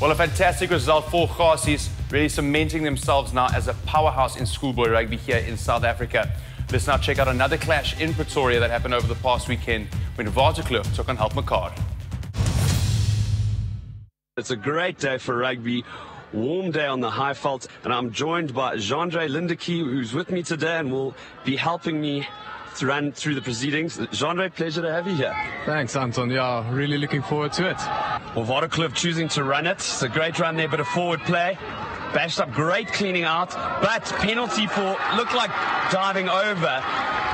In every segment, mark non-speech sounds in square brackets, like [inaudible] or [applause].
Well, a fantastic result for Ghasis, really cementing themselves now as a powerhouse in schoolboy rugby here in South Africa. Let's now check out another clash in Pretoria that happened over the past weekend when Waterkloof took on Helpmekaar. It's a great day for rugby. Warm day on the Highveld, and I'm joined by Jandre Lindekie, who's with me today and will be helping me to run through the proceedings. Jandre, pleasure to have you here. Thanks, Anton. Yeah, really looking forward to it. Well, Waterkloof choosing to run it. It's a great run there, bit of forward play. Bashed up, great cleaning out, but penalty for looked like diving over.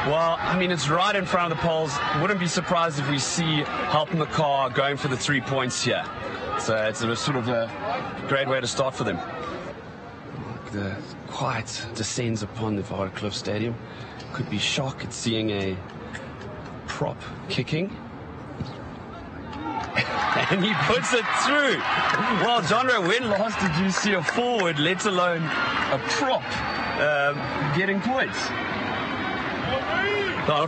Well, I mean, it's right in front of the poles. Wouldn't be surprised if we see Helpmekaar going for the three points here. So it's a sort of a great way to start for them. The quiet descends upon the Waterkloof Stadium. Could be shock at seeing a prop kicking. [laughs] and he puts it through. Well, Jandre, when last did you see a forward, let alone a prop, um, getting points?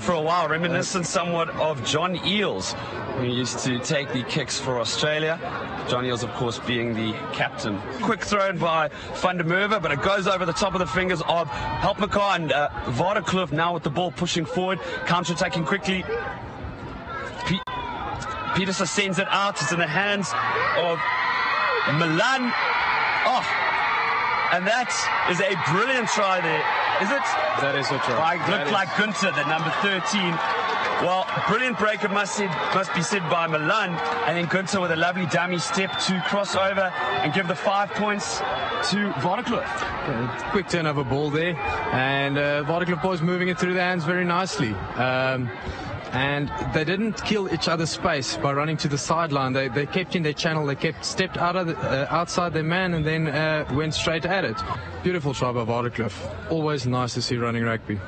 For a while, reminiscent somewhat of John Eales, who used to take the kicks for Australia. John Eales, of course, being the captain. Quick thrown by Van but it goes over the top of the fingers of Helpmekaar and uh, now with the ball pushing forward, counter-attacking quickly. Pe- Peterson sends it out. It's in the hands of Milan. Oh, and that is a brilliant try there. Is it? That is a try. I looked like Gunter, the number 13. Well, brilliant break, must, said, must be said by Milan. And then Gunter with a lovely dummy step to cross over and give the five points to Waterkloof. Yeah, quick turnover ball there. And uh, Waterkloof boys moving it through the hands very nicely. Um, and they didn't kill each other's space by running to the sideline. They, they kept in their channel. They kept stepped out of the, uh, outside their man and then uh, went straight at it. Beautiful try by Waterkloof. Always nice to see running rugby.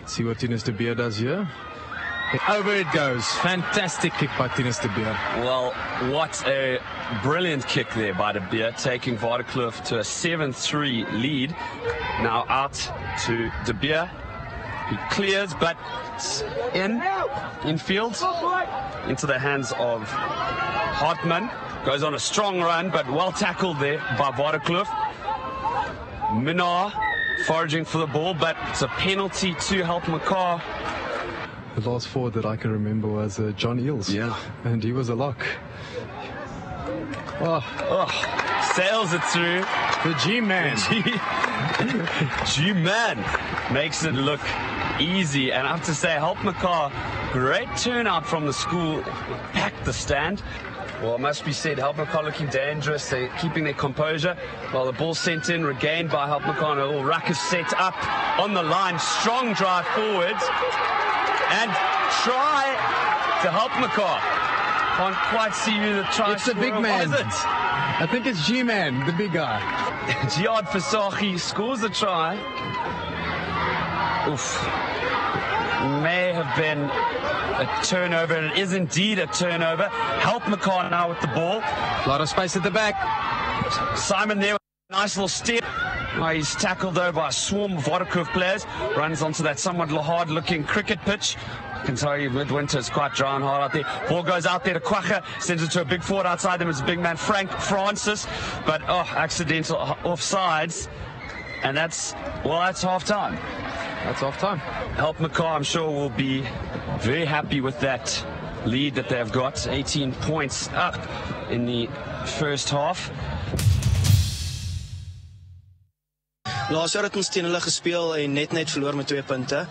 Let's see what Tinus de Beer does here. Over it goes. Fantastic kick by Tinus de Beer. Well, what a brilliant kick there by De Beer, taking Waterkloof to a 7-3 lead. Now out to De Beer. He clears, but in, in field, into the hands of Hartman. Goes on a strong run, but well tackled there by Waterkloof. Minar foraging for the ball, but it's a penalty to Helpmekaar. The last forward that I can remember was uh, John Eales. Yeah. And he was a lock. Oh, Oh, sails it through. the G-man. [laughs] G man makes it look easy. And I have to say, Helpmekaar, great turnout from the school, packed the stand. Well, it must be said, Helpmekaar looking dangerous. They're keeping their composure. While the ball sent in, regained by Helpmekaar, and a little ruckus set up on the line. Strong drive forwards. And try to Helpmekaar. Can't quite see who the try It's the big man. I think it's G-man, the big guy. Jihad Fasahi scores a try. Oof. May have been a turnover, and it is indeed a turnover. Helpmekaar now with the ball. A lot of space at the back. Simon there with a nice little step. Oh, he's tackled though by a swarm of Waterkloof players. Runs onto that somewhat hard looking cricket pitch. I can tell you midwinter is quite dry and hard out there. Ball goes out there to Quacha, sends it to a big forward outside them. It's a big man, Frank Francis. But oh, accidental offsides. And that's, well, that's half time. That's off time. Help Mekaar, I'm sure, will be very happy with that lead that they've got. 18 points up in the first half. Laas jaar het ons teen hulle gespeel en net net verloor met 2 punte.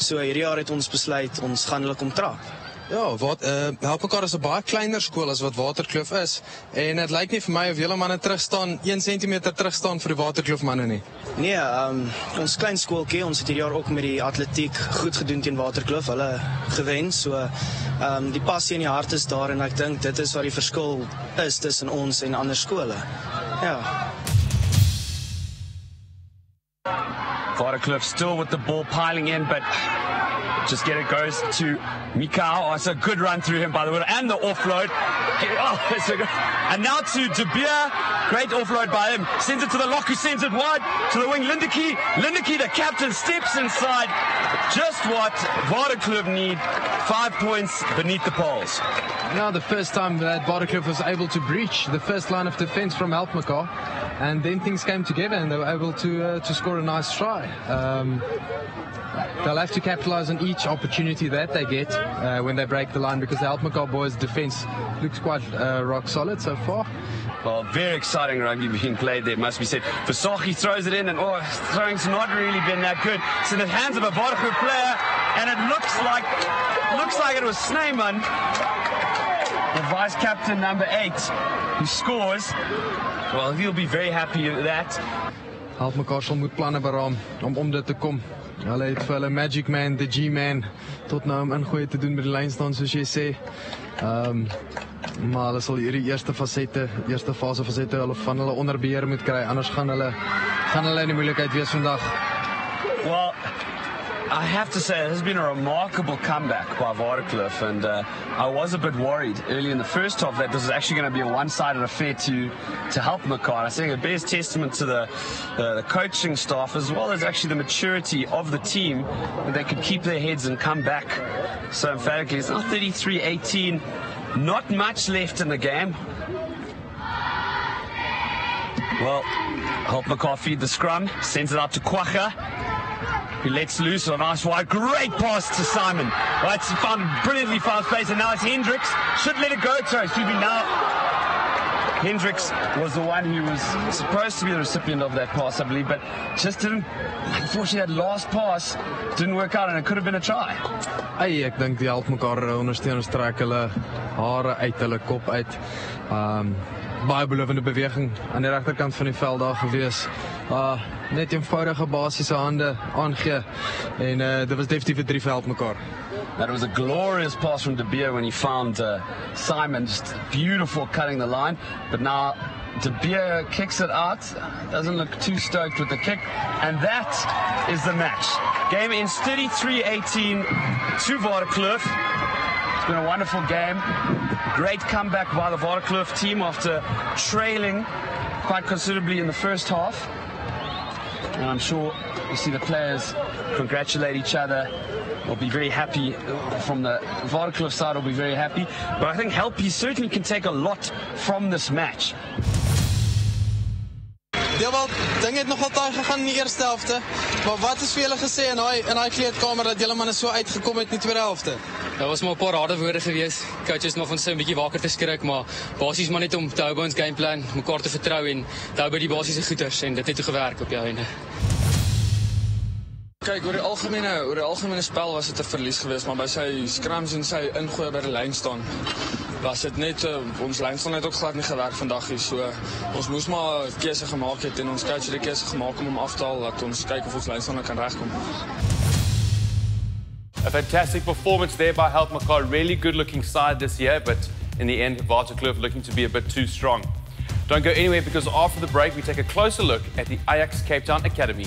So hierdie jaar het ons besluit ons gaan hulle kom trap. Ja, wat uh help mekaar is 'n baie kleiner skool as wat Waterkloof is en dit lyk nie vir my of julle manne terug staan 1 cm terug staan vir die Waterkloof manne nie. Nee, ehm um, ons klein skooltjie, ons het hierdie jaar ook met die atletiek goed gedoen teen Waterkloof. Hulle gewen. So ehm um, die passie en die hart is daar en ek dink dit is wat die verskil is tussen ons en ander skole. Ja. Waterkloof still with the ball piling in, but just get it goes to Mikau. Oh, it's a good run through him, by the way, and the offload. Oh, [laughs] it's a good. And now to De. Great offload by him. Sends it to the lock who sends it wide to the wing. Lindeke. Lindeke, the captain, steps inside. Just what Waterkloof need. Five points beneath the poles. Now the first time that Waterkloof was able to breach the first line of defense from Helpmekaar. And then things came together and they were able to uh, to score a nice try. Um, they'll have to capitalize on each opportunity that they get uh, when they break the line because the Helpmekaar boys' defense looks quite uh, rock solid so far. Well, very exciting rugby being played there, must be said. Versace throws it in, and oh, throwing's not really been that good. It's in the hands of a Waterkloof player, and it looks like looks like it was Snyman, the vice captain number eight, who scores. Well, he'll be very happy with that. Helpmekaar sal moet planne beraam om om dit te kom. Hulle het vir hulle Magic Man, the G-Man tot nou om ingooi te doen met die lyn staan soos jy sê. Ehm um, maar hulle sal hierdie eerste fasette, eerste fase fasette hulle van hulle onder beheer moet kry anders gaan hulle gaan hulle in die moeilikheid wees vandag. Well, I have to say, it has been a remarkable comeback by Waterkloof, and uh, I was a bit worried early in the first half that this was actually going to be a one-sided affair to to Helpmekaar. I think it bears testament to the, uh, the coaching staff as well as actually the maturity of the team that they could keep their heads and come back so emphatically. It's now 33-18, not much left in the game. Well, Helpmekaar feed the scrum, sends it out to Quacha. He lets loose on a nice wide. Great pass to Simon. Right, found brilliantly found space, and now it's Hendricks. Should let it go, sorry, excuse me, now. Hendricks was the one who was supposed to be the recipient of that pass, I believe, but just didn't. Unfortunately, that last pass didn't work out, and it could have been a try. Hey, ek dink die Helpmekaar ondersteuners trek hulle hare uit hulle kop uit. Um baie belovende beweging aan die regterkant van die veld daar gewees. Uh net eenvoudige basiese hande aangee en uh dit was definitief 'n drie vir help mekaar. That was a glorious pass from De Beer when he found uh, Simon. Just beautiful cutting the line. But now De Beer kicks it out. Doesn't look too stoked with the kick. And that is the match. Game ends 33-18 to Waterkloof. It's been a wonderful game. Great comeback by the Waterkloof team after trailing quite considerably in the first half. And I'm sure you see the players congratulate each other. They'll be very happy uh, from the Waterkloof side. Will be very happy, but I think Helpy certainly can take a lot from this match. Ja, wel, denk het nogal wat aangegaan in de eerste helft. Maar wat is veel gezien hoi, in die kleedkamer dat jullie mannen zo uitgekomen uit in de tweede helft? Dat was maar een paar harde woorden geweest. Coach is nog van een beetje wakker te skrik, maar basis maar niet om te houden ons gameplan, mekaar te vertrouwen en te houden die basisse goeders en dit het gewerkt op jou einde. Kyk, oor die algemene, oor die algemene spel was dit 'n verlies geweest, maar by sy scrums en sy ingooi by die lyn staan was dit net uh, ons lyn staan net ook glad nie gewerk vandag hier so ons moes maar 'n keuse gemaak het en ons coach het die keuse gemaak om hom af te haal dat ons kyk of ons lyn staan kan regkom. A fantastic performance there by Help McCall. Really good looking side this year, but in the end, Waterkloof looking to be a bit too strong. Don't go anywhere because after the break, we take a closer look at the Ajax Cape Town Academy.